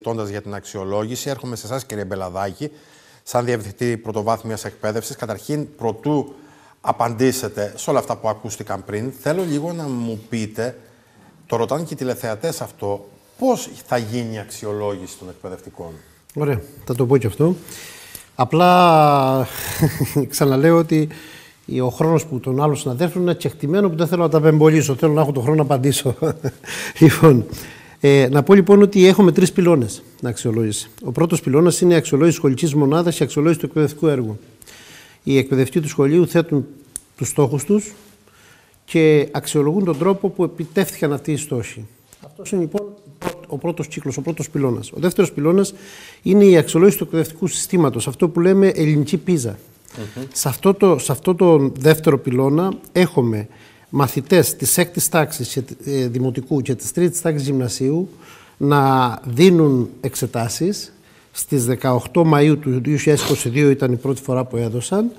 συζητώντα για την αξιολόγηση. Έρχομαι σε εσάς, κύριε Μπελαδάκη, σαν διευθυντή πρωτοβάθμιας εκπαίδευσης. Καταρχήν, προτού απαντήσετε σε όλα αυτά που ακούστηκαν πριν, θέλω λίγο να μου πείτε, το ρωτάνε και οι τηλεθεατές αυτό, πώς θα γίνει η αξιολόγηση των εκπαιδευτικών; Ωραία, θα το πω και αυτό. Απλά ξαναλέω ότι ο χρόνος που τον άλλο συναδέλφων είναι τσεχτημένο που δεν θέλω να τα πεμπολίσω. Θέλω να έχω τον χρόνο να απαντήσω. λοιπόν, ε, να πω λοιπόν ότι έχουμε τρεις πυλώνες να αξιολόγηση. Ο πρώτος πυλώνας είναι η αξιολόγηση σχολικής μονάδας και η αξιολόγηση του εκπαιδευτικού έργου. Οι εκπαιδευτικοί του σχολείου θέτουν τους στόχους τους και αξιολογούν τον τρόπο που επιτεύχθηκαν αυτοί οι στόχοι. Αυτός είναι λοιπόν ο πρώτο κύκλος, ο πρώτος πυλώνας. Ο δεύτερος πυλώνας είναι η αξιολόγηση του εκπαιδευτικού συστήματος, αυτό που λέμε ελληνική πίζα. Σε, αυτό το, σε αυτό το δεύτερο πυλώνα έχουμε μαθητές της έκτης τάξης ε, δημοτικού και της τρίτης τάξης γυμνασίου να δίνουν εξετάσεις. Στις 18 Μαΐου του 2022 ήταν η πρώτη φορά που έδωσαν.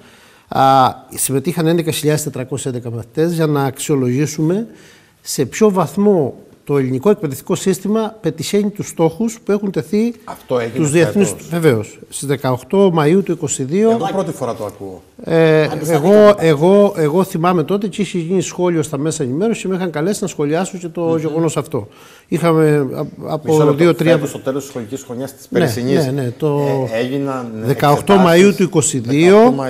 Α, συμμετείχαν 11.411 μαθητές για να αξιολογήσουμε σε ποιο βαθμό το ελληνικό εκπαιδευτικό σύστημα πετυχαίνει τους στόχους που έχουν τεθεί Αυτό έγινε τους διεθνείς... Βεβαίως. Στις 18 Μαΐου του 2022... Εγώ πρώτη φορά το ακούω. Ε, εγώ, εγώ, εγώ θυμάμαι τότε και είχε γίνει σχόλιο στα μέσα ενημέρωσης και με είχαν καλέσει να σχολιάσω και το mm-hmm. γεγονός αυτό. Είχαμε από δύο-τρία. στο τέλος της σχολική χρονιάς της ναι, περσινής. Ναι, ναι, το... ε, έγιναν. 18 Μαΐου του 2022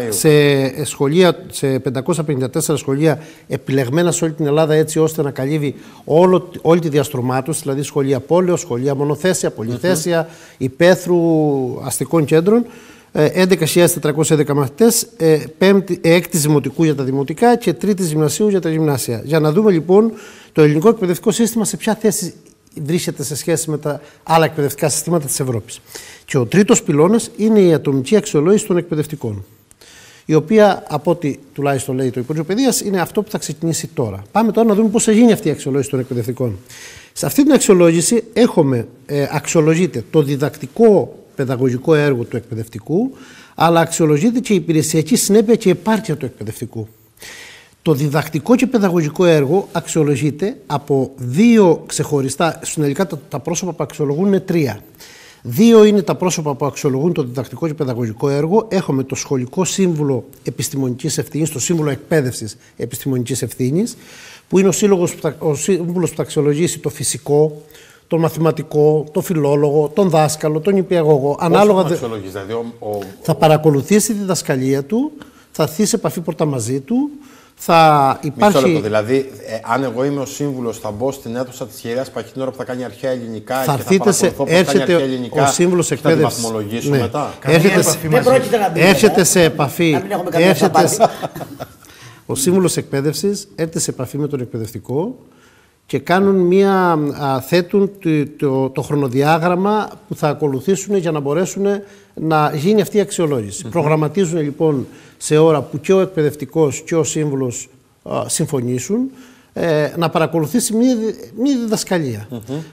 σε, σχολεία, σε 554 σχολεία επιλεγμένα σε όλη την Ελλάδα έτσι ώστε να καλύβει όλο, όλη τη διαστρωμάτωση, δηλαδή σχολεία πόλεως, σχολεία μονοθέσια, πολυθέσια, mm-hmm. υπαίθρου αστικών κέντρων. 11.411 ε, μαθητέ, ε, έκτη δημοτικού για τα δημοτικά και τρίτη γυμνασίου για τα γυμνάσια. Για να δούμε λοιπόν το ελληνικό εκπαιδευτικό σύστημα σε ποια θέση βρίσκεται σε σχέση με τα άλλα εκπαιδευτικά συστήματα της Ευρώπης. Και ο τρίτος πυλώνας είναι η ατομική αξιολόγηση των εκπαιδευτικών. Η οποία, από ό,τι τουλάχιστον λέει το Υπουργείο Παιδείας, είναι αυτό που θα ξεκινήσει τώρα. Πάμε τώρα να δούμε πώς θα γίνει αυτή η αξιολόγηση των εκπαιδευτικών. Σε αυτή την αξιολόγηση έχουμε, ε, αξιολογείται το διδακτικό παιδαγωγικό έργο του εκπαιδευτικού, αλλά αξιολογείται και η υπηρεσιακή συνέπεια και η επάρκεια του εκπαιδευτικού. Το διδακτικό και παιδαγωγικό έργο αξιολογείται από δύο ξεχωριστά, συνολικά τα πρόσωπα που αξιολογούν είναι τρία. Δύο είναι τα πρόσωπα που αξιολογούν το διδακτικό και παιδαγωγικό έργο. Έχουμε το Σχολικό Σύμβουλο Επιστημονικής Ευθύνης, το Σύμβουλο Εκπαίδευσης Επιστημονικής Ευθύνης, που είναι ο, σύλλογος, ο σύμβουλος που θα αξιολογήσει το φυσικό, τον μαθηματικό, τον φιλόλογο, τον δάσκαλο, τον υπηαγωγό. Ανάλογα θα, δηλαδή ο, ο... θα παρακολουθήσει τη διδασκαλία του, θα έρθει σε επαφή πρώτα μαζί του, θα υπάρχει. Μισό λεπτό. Δηλαδή, ε, αν εγώ είμαι ο σύμβουλος, θα μπω στην αίθουσα της κυρία Παχή την ώρα που θα κάνει αρχαία ελληνικά θα και θα παρακολουθώ σε... έρχεται αρχαία ελληνικά. Ο σύμβουλος εκπαίδευση. Θα βαθμολογήσω ναι. μετά. Έρχεται, δεν πρόκειται να μπει. Έρχεται σε επαφή. Έρχεται... ο σύμβουλος εκπαίδευσης έρχεται σε επαφή με τον εκπαιδευτικό και κάνουν μία, α, θέτουν το, το, χρονοδιάγραμμα που θα ακολουθήσουν για να μπορέσουν να γίνει αυτή η αξιολόγηση. Προγραμματίζουν λοιπόν σε ώρα που και ο εκπαιδευτικός και ο σύμβουλος συμφωνήσουν ε, να παρακολουθήσει μία, μία διδασκαλία.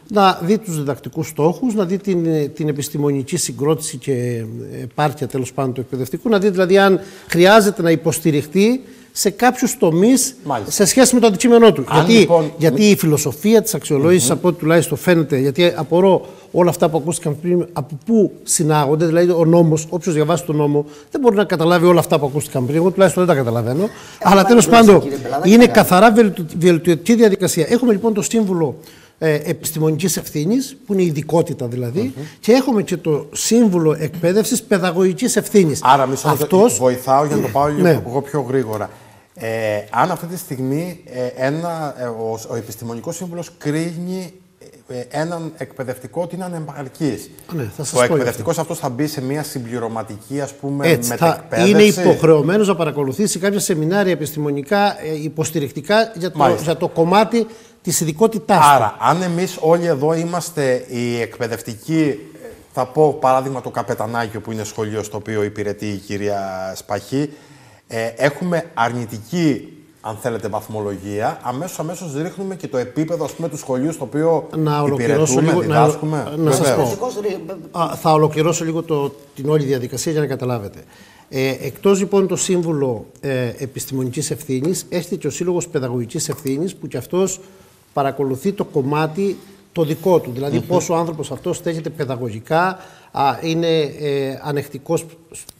Να δει τους διδακτικούς στόχους, να δει την, την επιστημονική συγκρότηση και επάρκεια τέλος πάντων του εκπαιδευτικού, να δει δηλαδή αν χρειάζεται να υποστηριχτεί σε κάποιους τομείς σε σχέση με το αντικείμενό του. γιατί, λοιπόν... γιατί η φιλοσοφία της αξιολόγησης, mm-hmm. από ό,τι τουλάχιστον φαίνεται, γιατί απορώ όλα αυτά που ακούστηκαν πριν, από πού συνάγονται, δηλαδή ο νόμος, όποιος διαβάσει τον νόμο, δεν μπορεί να καταλάβει όλα αυτά που ακούστηκαν πριν. Εγώ τουλάχιστον δεν τα καταλαβαίνω. Ε, Αλλά τέλος πάντων είναι καθαρά βελτιωτική διαδικασία. Έχουμε λοιπόν το σύμβουλο ε, επιστημονικής ευθύνης, που είναι η ειδικότητα δηλαδή, και έχουμε και το σύμβουλο εκπαίδευσης παιδαγωγικής ευθύνης. Άρα μισό Αυτός... βοηθάω για να το πάω λίγο ναι. πιο γρήγορα. Ε, αν αυτή τη στιγμή ε, ένα, ε, ο, ο επιστημονικός σύμβουλος κρίνει ε, έναν εκπαιδευτικό ότι είναι ανεπαρκής. Ναι, ο εκπαιδευτικός αυτό θα μπει σε μια συμπληρωματική ας πούμε, Έτσι, μετεκπαίδευση. Είναι υποχρεωμένος να παρακολουθήσει κάποια σεμινάρια επιστημονικά υποστηρικτικά για το, για το κομμάτι της ειδικότητάς του. Άρα, αν εμείς όλοι εδώ είμαστε οι εκπαιδευτικοί, θα πω παράδειγμα το Καπετανάκιο που είναι σχολείο στο οποίο υπηρετεί η κυρία Σπαχή, ε, έχουμε αρνητική αν θέλετε, βαθμολογία, αμέσως, αμέσως ρίχνουμε και το επίπεδο ας πούμε, του σχολείου στο οποίο να υπηρετούμε, λίγο, διδάσκουμε. Να, να σας πω. θα ολοκληρώσω λίγο το, την όλη διαδικασία για να καταλάβετε. Ε, εκτός λοιπόν το σύμβουλο ε, επιστημονικής ευθύνης, έρχεται και ο Σύλλογος Παιδαγωγικής Ευθύνης που και αυτός παρακολουθεί το κομμάτι το δικό του. Δηλαδή, πόσο ο άνθρωπος αυτός στέκεται παιδαγωγικά, α, είναι ε, ανεκτικός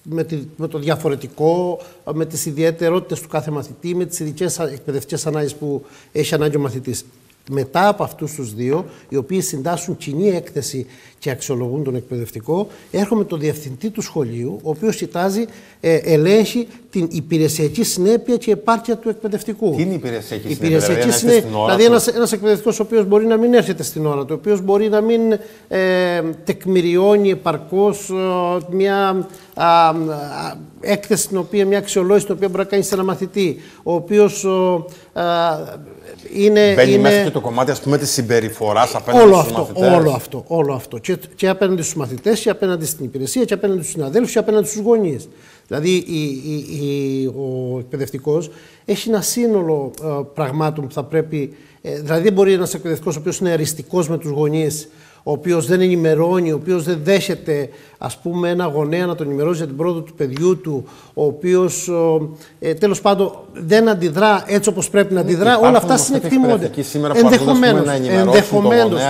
με, με, το διαφορετικό, με τις ιδιαιτερότητες του κάθε μαθητή, με τις ειδικές εκπαιδευτικές ανάγκες που έχει ανάγκη ο μαθητής μετά από αυτούς τους δύο, οι οποίοι συντάσσουν κοινή έκθεση και αξιολογούν τον εκπαιδευτικό, έρχομαι το διευθυντή του σχολείου, ο οποίος κοιτάζει, ε, ελέγχει την υπηρεσιακή συνέπεια και επάρκεια του εκπαιδευτικού. Τι είναι η υπηρεσιακή συνέπεια, υπηρεσιακή δηλαδή, συνέπεια, δηλαδή ένας, ένας εκπαιδευτικός ο οποίος μπορεί να μην έρχεται στην ώρα του, ο οποίος μπορεί να μην ε, τεκμηριώνει επαρκώς ε, μια α, έκθεση, την οποία, μια αξιολόγηση την οποία μπορεί να κάνει σε ένα μαθητή, ο οποίος είναι. Μπαίνει είναι... μέσα και το κομμάτι ας πούμε, της συμπεριφοράς απέναντι όλο στους αυτό, μαθητές. Όλο αυτό, όλο αυτό. Και, και απέναντι στους μαθητές, και απέναντι στην υπηρεσία, και απέναντι στους συναδέλφους, και απέναντι στους γονείς. Δηλαδή, η, η, η, ο εκπαιδευτικός έχει ένα σύνολο ε, πραγμάτων που θα πρέπει. Ε, δηλαδή, δεν μπορεί ένας εκπαιδευτικός ο οποίος είναι αριστικός με τους γονείς, ο οποίος δεν ενημερώνει, ο οποίος δεν δέχεται ας πούμε, ένα γονέα να τον ενημερώσει για την πρόοδο του παιδιού του, ο οποίος ε, τέλος πάντων δεν αντιδρά έτσι όπως πρέπει να αντιδρά, Υπάρχουν όλα αυτά συνεκτιμούνται. Ενδεχομένως. Ενδεχομένως.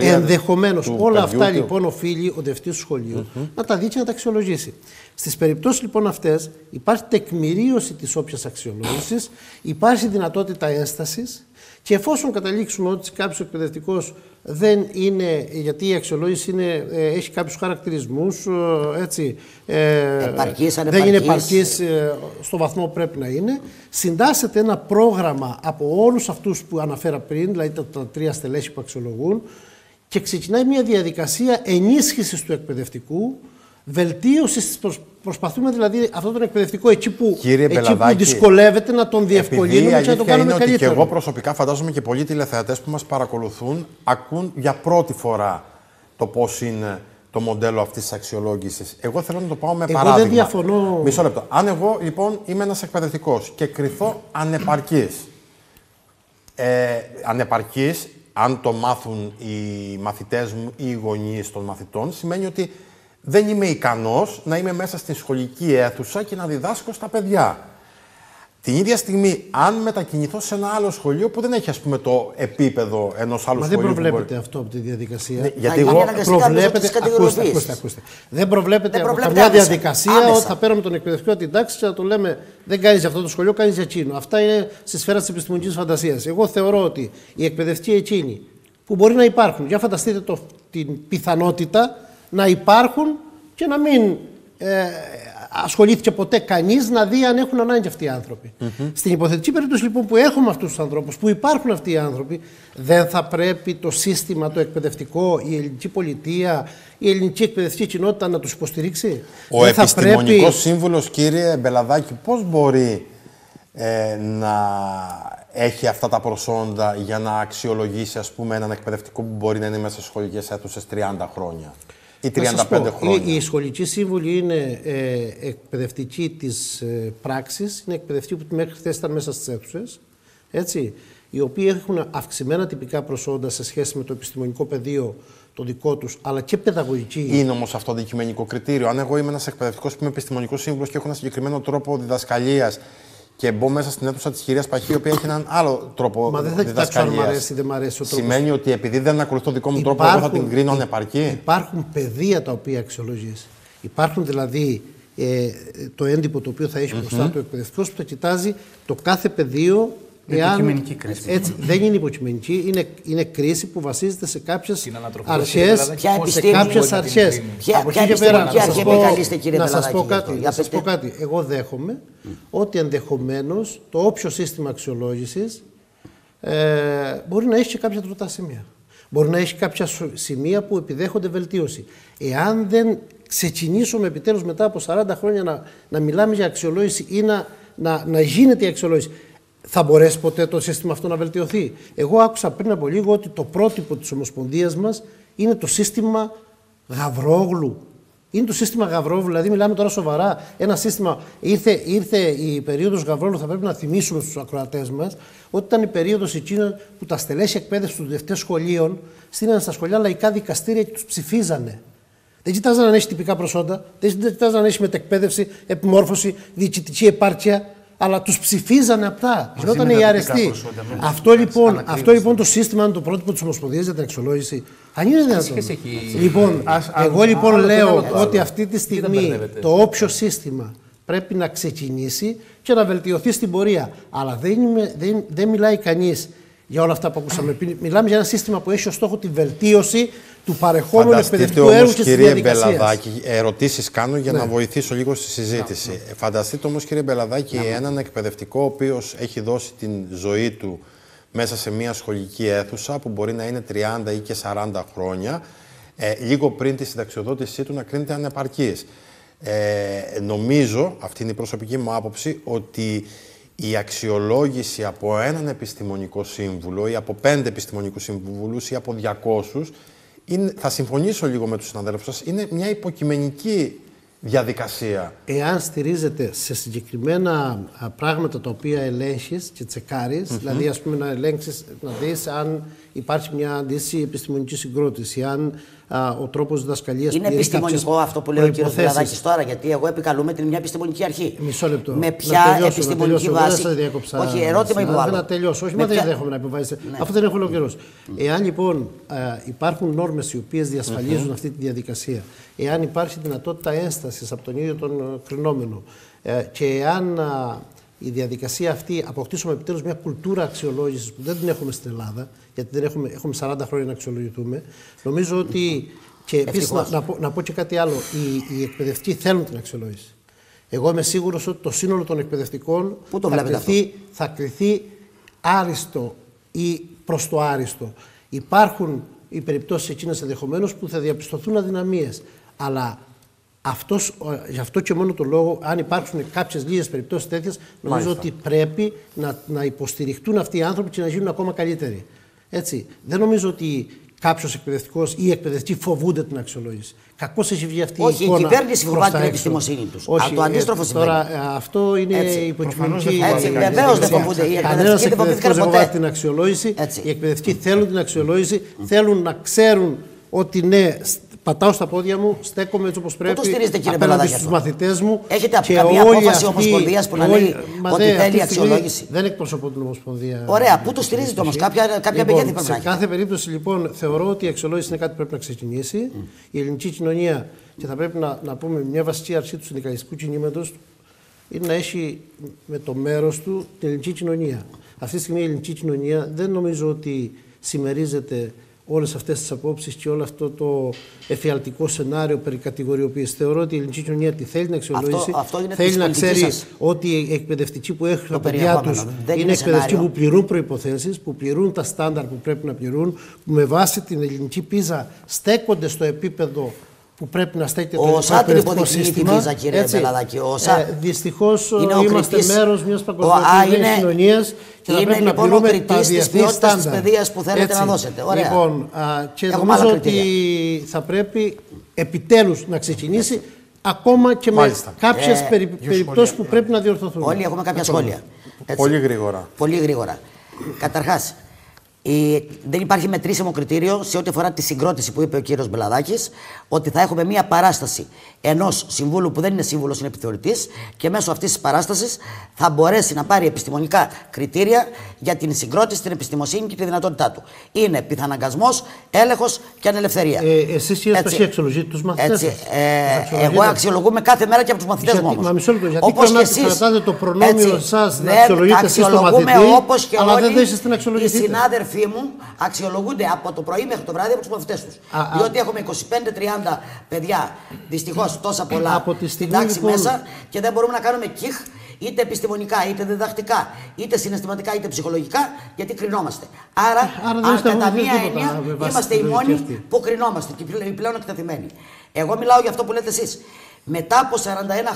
Ενδεχομένως. Όλα αυτά του. λοιπόν οφείλει ο διευθυντή του σχολείου mm -hmm. να τα δει και να τα αξιολογήσει. Στις περιπτώσεις λοιπόν αυτές υπάρχει τεκμηρίωση της όποιας αξιολόγησης, υπάρχει δυνατότητα ένστασης και εφόσον καταλήξουμε ότι κάποιος εκπαιδευτικός δεν είναι, γιατί η αξιολόγηση είναι, ε, έχει κάποιους χαρακτηρισμούς, ε, έτσι, ε, επαρκής, δεν είναι επαρκής ε, στο βαθμό που πρέπει να είναι, συντάσσεται ένα πρόγραμμα από όλους αυτούς που αναφέρα πριν, δηλαδή τα, τα τρία στελέχη που αξιολογούν, και ξεκινάει μια διαδικασία ενίσχυσης του εκπαιδευτικού, βελτίωσης της προσ... Προσπαθούμε δηλαδή αυτό τον εκπαιδευτικό εκεί που, Κύριε εκεί που δυσκολεύεται να τον διευκολύνουμε και να τον κάνουμε είναι καλύτερο. Και εγώ προσωπικά φαντάζομαι και πολλοί τηλεθεατές που μας παρακολουθούν ακούν για πρώτη φορά το πώς είναι το μοντέλο αυτής της αξιολόγησης. Εγώ θέλω να το πάω με εγώ παράδειγμα. Δεν διαφωνώ. Μισό λεπτό. Αν εγώ λοιπόν είμαι ένας εκπαιδευτικός και κρυθώ ανεπαρκής. Ε, ανεπαρκής, αν το μάθουν οι μαθητές μου ή οι γονείς των μαθητών, σημαίνει ότι δεν είμαι ικανός να είμαι μέσα στην σχολική αίθουσα και να διδάσκω στα παιδιά. Την ίδια στιγμή, αν μετακινηθώ σε ένα άλλο σχολείο που δεν έχει ας πούμε, το επίπεδο ενός άλλου Μα σχολείου. δεν προβλέπεται αυτό από τη διαδικασία. Ναι, γιατί εγώ προβλέπεται. Ακούστε, ακούστε, ακούστε. Δεν προβλέπεται δεν από καμιά διαδικασία άμεσα. ότι θα παίρνουμε τον εκπαιδευτικό την τάξη και θα το λέμε δεν κάνεις αυτό το σχολείο, κάνεις για εκείνο. Αυτά είναι στη σφαίρα της επιστημονικής φαντασίας. Εγώ θεωρώ ότι οι εκπαιδευτικοί εκείνοι που μπορεί να υπάρχουν, για φανταστείτε το, την πιθανότητα να υπάρχουν και να μην ε, ασχολήθηκε ποτέ κανείς να δει αν έχουν ανάγκη αυτοί οι άνθρωποι. Στην υποθετική περίπτωση λοιπόν που έχουμε αυτούς τους ανθρώπους, που υπάρχουν αυτοί οι άνθρωποι, δεν θα πρέπει το σύστημα, το εκπαιδευτικό, η ελληνική πολιτεία, η ελληνική εκπαιδευτική κοινότητα να τους υποστηρίξει; Ο επιστημονικός πρέπει... σύμβουλος, κύριε Μπελαδάκη, πώς μπορεί ε, να έχει αυτά τα προσόντα για να αξιολογήσει ας πούμε, έναν εκπαιδευτικό που μπορεί να είναι μέσα σε σχολικές αίθουσες 30 χρόνια; Ή 35 πω, χρόνια. Η, η σχολική σύμβουλη είναι ε, εκπαιδευτική της ε, πράξης, είναι εκπαιδευτική που μέχρι χθες ήταν μέσα στις αίθουσες, έτσι, οι οποίοι έχουν αυξημένα τυπικά προσόντα σε σχέση με το επιστημονικό πεδίο το δικό τους, αλλά και παιδαγωγική. Είναι όμως αυτό αντικειμενικό κριτήριο. Αν εγώ είμαι ένας εκπαιδευτικός που είμαι επιστημονικός σύμβουλος και έχω ένα συγκεκριμένο τρόπο διδασκαλίας και μπω μέσα στην αίθουσα της κυρίας Παχή, η οποία έχει έναν άλλο τρόπο Μα δεν θα κοιτάξω αν μου αρέσει ή δεν μου αρέσει ο τρόπος. Σημαίνει ότι επειδή δεν ακολουθώ το δικό μου τρόπο, εγώ θα την κρίνω ανεπαρκή; Υπάρχουν πεδία τα οποία αξιολογείς. Υπάρχουν δηλαδή ε, το έντυπο το οποίο θα έχει μπροστά mm-hmm. του εκπαιδευτικός που θα κοιτάζει το κάθε πεδίο υποκειμενική κρίση. Έτσι, δεν είναι υποκειμενική, είναι, είναι κρίση που βασίζεται σε κάποιες αρχές. Σε κάποιες αρχές. Από εκεί και πέρα, να σας πω, κάτι, να σας πω κάτι. Εγώ δέχομαι mm. ότι ενδεχομένως το όποιο σύστημα αξιολόγησης ε, μπορεί να έχει και κάποια τροτά σημεία. Μπορεί να έχει κάποια σημεία που επιδέχονται βελτίωση. Εάν δεν ξεκινήσουμε επιτέλους μετά από 40 χρόνια να, να μιλάμε για αξιολόγηση ή να, να, να γίνεται η αξιολόγηση θα μπορέσει ποτέ το σύστημα αυτό να βελτιωθεί. Εγώ άκουσα πριν από λίγο ότι το πρότυπο της Ομοσπονδίας μας είναι το σύστημα Γαβρόγλου. Είναι το σύστημα Γαβρόγλου, δηλαδή μιλάμε τώρα σοβαρά. Ένα σύστημα, ήρθε, ήρθε η περίοδος Γαβρόγλου, θα πρέπει να θυμίσουμε στους ακροατές μας, ότι ήταν η περίοδος εκείνη που τα στελέχη εκπαίδευση των διευθυντές σχολείων στείλανε στα σχολεία λαϊκά δικαστήρια και τους ψηφίζανε. Δεν κοιτάζαν αν έχει τυπικά προσόντα, δεν κοιτάζαν αν έχει μετεκπαίδευση, επιμόρφωση, διοικητική επάρκεια. Αλλά τους ψηφίζανε αυτά. Γινόταν οι αρεστοί. Αυτό λοιπόν, αυτό λοιπόν το σύστημα είναι το πρότυπο τη Ομοσπονδία για την αξιολόγηση. Αν είναι δυνατόν. Λοιπόν, εγώ λοιπόν λέω ότι αυτή τη στιγμή το όποιο σύστημα πρέπει να ξεκινήσει και να βελτιωθεί στην πορεία. Αλλά δεν, δεν, δεν μιλάει κανείς για όλα αυτά που ακούσαμε. Μιλάμε για ένα σύστημα που έχει ως στόχο τη βελτίωση του παρεχόμενου εκπαιδευτικού έργου και της διαδικασίας. Μπελαδάκη, ερωτήσεις κάνω για ναι. να βοηθήσω λίγο στη συζήτηση. Ναι. Φανταστείτε όμως, κύριε Μπελαδάκη, ναι. έναν εκπαιδευτικό ο οποίος έχει δώσει την ζωή του μέσα σε μια σχολική αίθουσα που μπορεί να είναι 30 ή και 40 χρόνια, ε, λίγο πριν τη συνταξιοδότησή του να κρίνεται ανεπαρκής. Ε, νομίζω, αυτή είναι η προσωπική μου άποψη, ότι η αξιολόγηση από έναν επιστημονικό σύμβουλο ή από πέντε επιστημονικούς σύμβουλους ή από 200, είναι, θα συμφωνήσω λίγο με τους συναδέλφους σας, είναι μια υποκειμενική διαδικασία. Εάν στηρίζεται σε συγκεκριμένα πράγματα τα οποία ελέγχεις και τσεκάρεις, δηλαδή ας πούμε να ελέγξεις, να δεις αν υπάρχει μια αντίστοιχη επιστημονικής συγκρότησης, αν α, ο τρόπος διδασκαλίας Είναι επιστημονικό αυτό που λέει ο κ. Βλαδάκη τώρα, γιατί εγώ επικαλούμε την μια επιστημονική αρχή. Μισό λεπτό. Με ποια τελειώσω, επιστημονική να βάση. Δεν διέκοψα, Όχι, ερώτημα υποβάλλω. Να τελειώσω. Όχι, μα δεν δέχομαι να επιβάλλετε. Ναι. Αυτό δεν έχω ολοκληρώσει. Εάν λοιπόν α, υπάρχουν νόρμες οι οποίες διασφαλίζουν αυτή τη διαδικασία, εάν υπάρχει δυνατότητα ένστασης από τον ίδιο τον ε, κρινόμενο ε, και εάν η διαδικασία αυτή αποκτήσουμε επιτέλους μια κουλτούρα αξιολόγησης που δεν την έχουμε στην Ελλάδα, γιατί δεν έχουμε, έχουμε 40 χρόνια να αξιολογηθούμε. Νομίζω ότι. Και επίσης να, να, πω, να πω και κάτι άλλο. Οι, οι εκπαιδευτικοί θέλουν την αξιολόγηση. Εγώ είμαι σίγουρος ότι το σύνολο των εκπαιδευτικών θα, κρυθεί, θα κρυθεί άριστο ή προς το άριστο. Υπάρχουν οι περιπτώσεις εκείνες ενδεχομένως που θα διαπιστωθούν αδυναμίες. Αλλά αυτός, γι' αυτό και μόνο το λόγο, αν υπάρξουν κάποιες λίγες περιπτώσεις τέτοιες, νομίζω Μάλιστα. ότι πρέπει να, να υποστηριχτούν αυτοί οι άνθρωποι και να γίνουν ακόμα καλύτεροι. Έτσι. Δεν νομίζω ότι κάποιος εκπαιδευτικός ή εκπαιδευτικοί φοβούνται την αξιολόγηση. Κακώς έχει βγει αυτή Όχι, η εικόνα. Όχι, η κυβέρνηση φοβάται την επιστημοσύνη τους. Όχι, το αντίστροφο σημαίνει. Τώρα, αυτό είναι υποκειμενική. Έτσι, βεβαίως δεν φοβούνται. Κανένας εκπαιδευτικός δεν φοβάται την αξιολόγηση. Οι εκπαιδευτικοί θέλουν την αξιολόγηση, θέλουν να ξέρουν ότι ναι, πατάω στα πόδια μου, στέκομαι έτσι όπως πρέπει. Πού το στηρίζετε, κύριε απέναντι στους μαθητές μου. Έχετε και κάποια απόφαση Ομοσπονδίας που να λέει ότι θέλει αξιολόγηση; Δεν εκπροσωπώ την Ομοσπονδία. Ωραία, πού το στηρίζετε όμως, κάποια, κάποια λοιπόν, πρέπει Σε κάθε περίπτωση λοιπόν θεωρώ ότι η αξιολόγηση είναι κάτι που πρέπει να ξεκινήσει. Η ελληνική κοινωνία και θα πρέπει να, να πούμε μια βασική αρχή του συνδικαλιστικού κινήματος είναι να έχει με το μέρος του την ελληνική κοινωνία. Αυτή τη στιγμή η ελληνική κοινωνία δεν νομίζω ότι συμμερίζεται όλες αυτές τις απόψεις και όλο αυτό το εφιαλτικό σενάριο περί κατηγοριοποίησης. Θεωρώ ότι η ελληνική κοινωνία τη θέλει να αξιολογήσει, θέλει να ξέρει σας. ότι οι εκπαιδευτικοί που έχουν τα παιδιά τους είναι εκπαιδευτικοί που πληρούν προποθέσει, που πληρούν τα στάνταρ που πρέπει να πληρούν, που με βάση την ελληνική πίζα στέκονται στο επίπεδο που πρέπει να στέκεται το ΟΣΑ την υποδεικνύει τη βίζα, κύριε Μπελαδάκη. Ε, Δυστυχώς είμαστε μέρος μιας παγκοσμιοποιημένη κοινωνίας και είναι πρέπει λοιπόν ο κριτής της ποιότητας της παιδείας που θέλετε Έτσι. να δώσετε. Ωραία. Λοιπόν, α, και Έχουμε νομίζω ότι θα πρέπει επιτέλους να ξεκινήσει ακόμα και με κάποιες ε, περι, περιπτώσεις που πρέπει να διορθωθούν. Όλοι έχουμε κάποια σχόλια. Πολύ γρήγορα. Πολύ γρήγορα. Καταρχάς, η, δεν υπάρχει μετρήσιμο κριτήριο σε ό,τι αφορά τη συγκρότηση που είπε ο κύριος Μπελαδάκης, ότι θα έχουμε μία παράσταση ενός συμβούλου που δεν είναι σύμβουλος, είναι επιθεωρητής και μέσω αυτής της παράστασης θα μπορέσει να πάρει επιστημονικά κριτήρια για την συγκρότηση, την επιστημοσύνη και τη δυνατότητά του. Είναι πιθαναγκασμό, έλεγχος και ανελευθερία. Ε, Εσείς κύριε Πασχή, αξιολογείτε τους μαθητές. Ε, εγώ αξιολογούμε κάθε μέρα και από τους μαθητές μου. Όμως. Μα μισό λεπτό, γιατί όπως και εσείς, κρατάτε το προνόμιο σας να αξιολογείτε εσείς το μαθητή, όπως και αλλά όλοι δεν είστε στην αξιολογητή. Οι συνάδελφοί μου αξιολογούνται από το πρωί μέχρι το βράδυ από τους μαθητές τους. Διότι έχουμε 25-30 παιδιά δυστυχώς τόσα πολλά από τη στην τάξη λοιπόν... μέσα και δεν μπορούμε να κάνουμε κιχ είτε επιστημονικά, είτε διδακτικά, είτε συναισθηματικά, είτε ψυχολογικά, γιατί κρινόμαστε. Άρα, Άρα κατά μία έννοια, είμαστε οι μόνοι που κρινόμαστε και οι πλέον εκτεθειμένοι. Εγώ μιλάω για αυτό που λέτε εσείς. Μετά από 41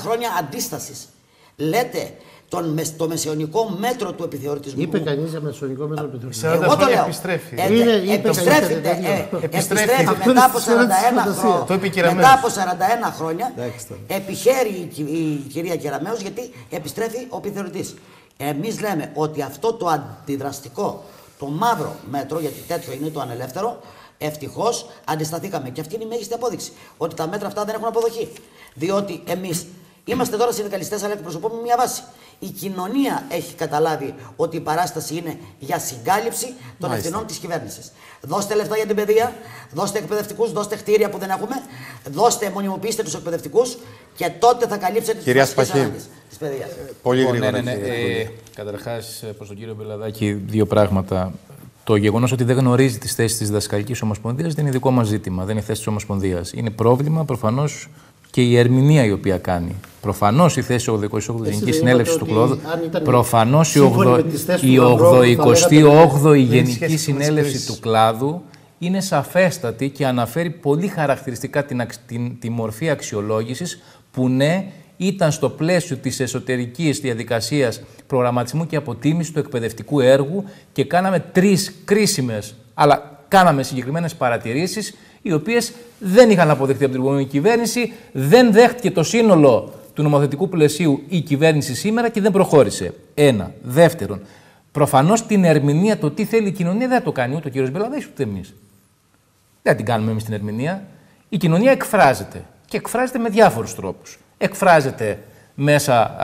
χρόνια αντίστασης, λέτε τον, το μεσαιωνικό μέτρο του επιθεωρητισμού. Είπε κανείς για μεσαιωνικό μέτρο του επιθεωρητισμού. Εγώ το λέω. Επιστρέφει. Ε, είναι, επιστρέφει, ε, ε, επιστρέφει μετά από 41 χρόνια. Μετά από 41 χρόνια επιχαίρει η, κυρία Κεραμέως γιατί επιστρέφει ο επιθεωρητής. Εμείς λέμε ότι αυτό το αντιδραστικό, το μαύρο μέτρο, γιατί τέτοιο είναι το ανελεύθερο, Ευτυχώς αντισταθήκαμε. Και αυτή είναι η μέγιστη απόδειξη. Ότι τα μέτρα αυτά δεν έχουν αποδοχή. Διότι εμείς Είμαστε τώρα συνδικαλιστές, αλλά εκπροσωπούμε μια βάση. Η κοινωνία έχει καταλάβει ότι η παράσταση είναι για συγκάλυψη των Μάλιστα. ευθυνών της κυβέρνησης. Δώστε λεφτά για την παιδεία, δώστε εκπαιδευτικούς, δώστε κτίρια που δεν έχουμε, δώστε, μονιμοποιήστε τους εκπαιδευτικούς και τότε θα καλύψετε τις ανάγκες της παιδείας. Πολύ λοιπόν, γρήγορα. Ναι, ναι, ναι. Ε, Καταρχάς, προς τον κύριο Μπελαδάκη, δύο πράγματα. Το γεγονός ότι δεν γνωρίζει τις θέσεις της Διδασκαλική Ομοσπονδίας δεν είναι δικό μας ζήτημα, δεν είναι θέση της Ομοσπονδίας. Είναι πρόβλημα προφανώς και η ερμηνεία η οποία κάνει. Προφανώς η θέση 88η Γενική Συνέλευση του Κλάδου, προφανώς η 88η Γενική Συνέλευση του Κλάδου είναι σαφέστατη και αναφέρει πολύ χαρακτηριστικά την, την, τη μορφή αξιολόγησης που ναι, ήταν στο πλαίσιο της εσωτερικής διαδικασίας προγραμματισμού και αποτίμησης του εκπαιδευτικού έργου και κάναμε τρεις κρίσιμες, αλλά κάναμε συγκεκριμένες παρατηρήσεις οι οποίες δεν είχαν αποδεχτεί από την προηγούμενη κυβέρνηση, δεν δέχτηκε το σύνολο του νομοθετικού πλαισίου η κυβέρνηση σήμερα και δεν προχώρησε. Ένα. Δεύτερον, προφανώς την ερμηνεία, το τι θέλει η κοινωνία δεν το κάνει ούτε ο κ. Μπελαδάκης ούτε εμείς. Δεν την κάνουμε εμείς την ερμηνεία. Η κοινωνία εκφράζεται και εκφράζεται με διάφορους τρόπους εκφράζεται μέσα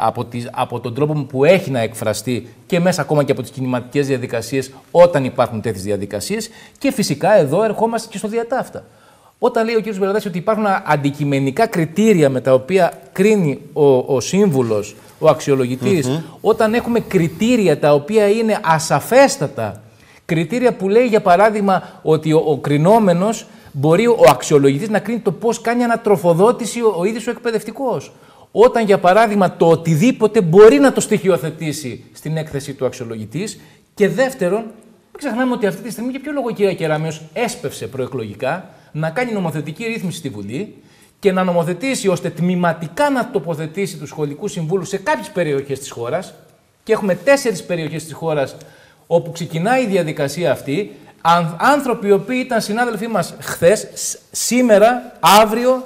από, τις, από τον τρόπο που έχει να εκφραστεί και μέσα ακόμα και από τις κινηματικές διαδικασίες όταν υπάρχουν τέτοιες διαδικασίες και φυσικά εδώ ερχόμαστε και στο διατάφτα. Όταν λέει ο κ. Μπελαδάκης ότι υπάρχουν αντικειμενικά κριτήρια με τα οποία κρίνει ο, ο σύμβουλος, ο αξιολογητης όταν έχουμε κριτήρια τα οποία είναι ασαφέστατα, κριτήρια που λέει για παράδειγμα ότι ο, ο κρινόμενος μπορεί ο αξιολογητής να κρίνει το πώς κάνει ανατροφοδότηση ο, ο ίδιος ο εκπαιδευτικός. Όταν, για παράδειγμα, το οτιδήποτε μπορεί να το στοιχειοθετήσει στην έκθεση του αξιολογητής. Και δεύτερον, μην ξεχνάμε ότι αυτή τη στιγμή, για ποιο λόγο η κυρία Κεράμιο έσπευσε προεκλογικά να κάνει νομοθετική ρύθμιση στη Βουλή και να νομοθετήσει ώστε τμηματικά να τοποθετήσει τους σχολικούς συμβούλους σε κάποιες περιοχές της χώρας. Και έχουμε τέσσερις περιοχές της χώρας όπου ξεκινάει η διαδικασία αυτή, άνθρωποι οι οποίοι ήταν συνάδελφοί μας χθες, σήμερα, αύριο,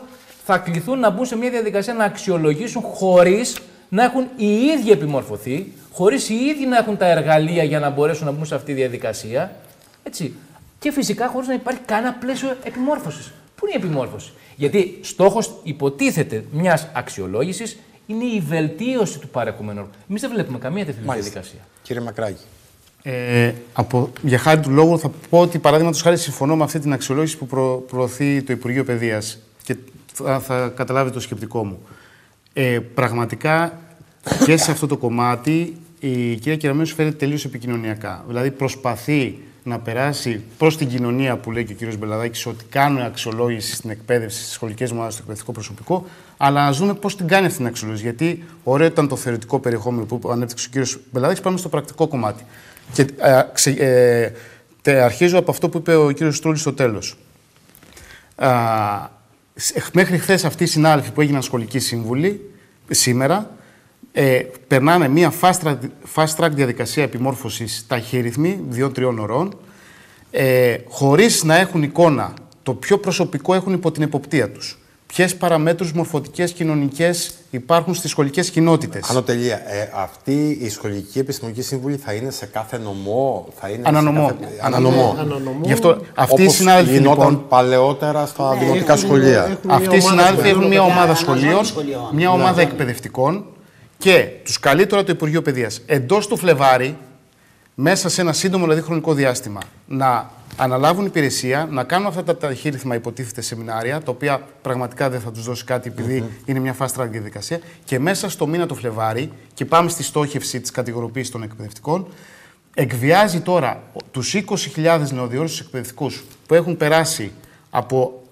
θα κληθούν να μπουν σε μια διαδικασία να αξιολογήσουν χωρίς να έχουν οι ίδιοι επιμορφωθεί, χωρίς οι ίδιοι να έχουν τα εργαλεία για να μπορέσουν να μπουν σε αυτή τη διαδικασία. Έτσι. Και φυσικά χωρίς να υπάρχει κανένα πλαίσιο επιμόρφωσης. Πού είναι η επιμόρφωση; Γιατί στόχος υποτίθεται μιας αξιολόγησης είναι η βελτίωση του παρεχόμενου. Εμείς δεν βλέπουμε καμία τέτοια διαδικασία. Κύριε Μακράκη. Ε, από, για χάρη του λόγου θα πω ότι παραδείγματος χάρη συμφωνώ με αυτή την αξιολόγηση που προ, προωθεί το Υπουργείο Παιδείας και θα, θα καταλάβετε το σκεπτικό μου. Ε, πραγματικά και σε αυτό το κομμάτι η κυρία Κεραμέως φέρεται τελείως επικοινωνιακά. Δηλαδή προσπαθεί να περάσει προς την κοινωνία που λέει και ο κύριος Μπελαδάκης ότι κάνουν αξιολόγηση στην εκπαίδευση, στις σχολικές μονάδες, στο εκπαιδευτικό προσωπικό, αλλά να δούμε πώς την κάνει αυτή την αξιολόγηση. Γιατί ωραίο ήταν το θεωρητικό περιεχόμενο που ανέπτυξε ο κύριος Μπελαδάκης, πάμε στο πρακτικό κομμάτι. Και ε, ξε, ε, τε, αρχίζω από αυτό που είπε ο κύριος Στρούλης στο τέλος. Α, μέχρι χθες αυτοί οι συνάδελφοι που έγιναν σχολικοί σύμβουλοι, σήμερα, ε, περνάνε μια fast track, fast track διαδικασία επιμόρφωσης ταχύρυθμη, δύο-τριών ωρών, ε, χωρίς να έχουν εικόνα. Το πιο προσωπικό έχουν υπό την εποπτεία τους ποιες παραμέτρους μορφωτικές κοινωνικές υπάρχουν στις σχολικές κοινότητες. Ανωτελεία. Ε, αυτή η σχολική επιστημονική σύμβουλη θα είναι σε κάθε νομό. Θα είναι Ανανομό. Σε κάθε... Ανανομό. Ανανομό. Γι' αυτό αυτή η συνάδελφοι. Γινόταν λοιπόν, παλαιότερα στα ναι, δημοτικά σχολεία. Αυτοί οι συνάδελφοι έχουν μια ομάδα σχολείων, μια ομάδα ναι, ναι. εκπαιδευτικών και τους καλεί τώρα το Υπουργείο Παιδείας εντός του Φλεβάρι, μέσα σε ένα σύντομο δηλαδή χρονικό διάστημα, να αναλάβουν υπηρεσία, να κάνουν αυτά τα ταχύρυθμα υποτίθεται σεμινάρια, τα οποία πραγματικά δεν θα τους δώσει κάτι είναι μια fast track διαδικασία. Και μέσα στο μήνα το Φλεβάρι, και πάμε στη στόχευση της κατηγοροποίησης των εκπαιδευτικών, εκβιάζει τώρα τους 20.000 νεοδιόρου εκπαιδευτικούς που έχουν περάσει από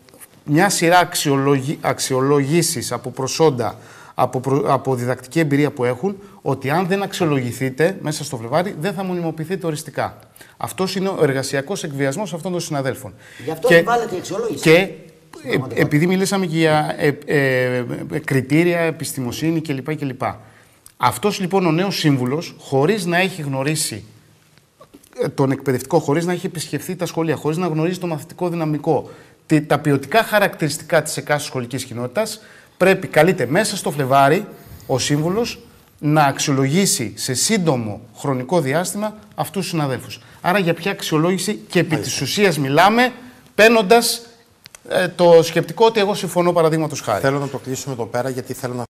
μια σειρά αξιολογήσει αξιολογήσεις από προσόντα, από, από διδακτική εμπειρία που έχουν, ότι αν δεν αξιολογηθείτε μέσα στο Φλεβάρι, δεν θα μονιμοποιηθείτε οριστικά. Αυτός είναι ο εργασιακός εκβιασμός αυτών των συναδέλφων. Γι' αυτό και, βάλετε η αξιολόγηση. Και ε, επειδή μιλήσαμε και για ε, ε, κριτήρια, επιστημοσύνη κλπ. κλπ. Αυτός λοιπόν ο νέος σύμβουλος, χωρίς να έχει γνωρίσει ε, τον εκπαιδευτικό, χωρίς να έχει επισκεφθεί τα σχολεία, χωρίς να γνωρίζει το μαθητικό δυναμικό, τα ποιοτικά χαρακτηριστικά της εκάστοτε σχολικής κοινότητας, πρέπει καλείται μέσα στο Φλεβάρι ο σύμβουλος να αξιολογήσει σε σύντομο χρονικό διάστημα αυτούς τους συναδέλφους. Άρα για ποια αξιολόγηση και επί της ουσίας μιλάμε, παίρνοντας ε, το σκεπτικό ότι εγώ συμφωνώ παραδείγματος χάρη. Θέλω να το κλείσουμε εδώ πέρα γιατί θέλω να